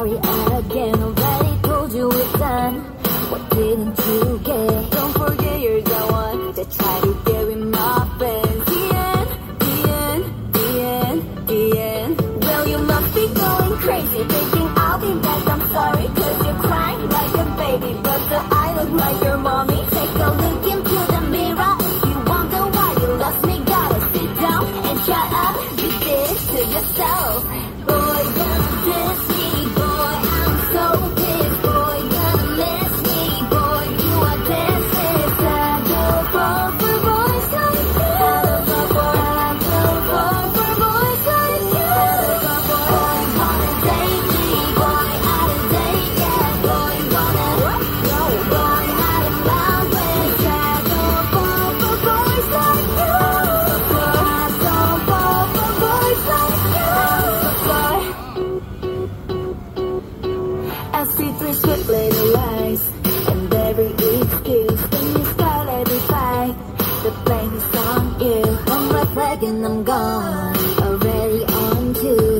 sorry again. Already told you it's done. What didn't you get? Don't forget you're the one that tried to get with my friends. The end, the end, the end, the end. Well, you must be going crazy, thinking I'll be back. I'm sorry, cause you're crying like a baby. But the I look like your mommy. Take a look into the mirror. If you wonder why you lost me, gotta sit down and shut up. You did to yourself. I see three quick little lies. And every excuse Then you start every fight The blame is on you. I'm flag and I'm gone. Already on two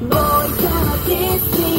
Boy, come kiss me.